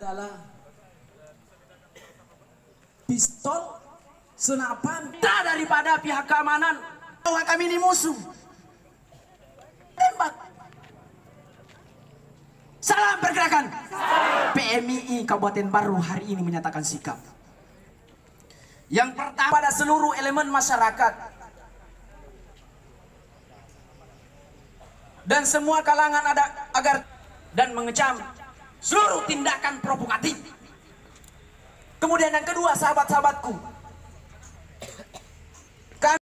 adalah pistol, senapan, tak daripada pihak keamanan bahwa kami ini musuh. Tembak. Salam pergerakan. PMII Kabupaten Baru hari ini menyatakan sikap. Yang pertama pada seluruh elemen masyarakat dan semua kalangan ada agar dan mengecam seluruh tindakan provokatif. Kemudian yang kedua sahabat-sahabatku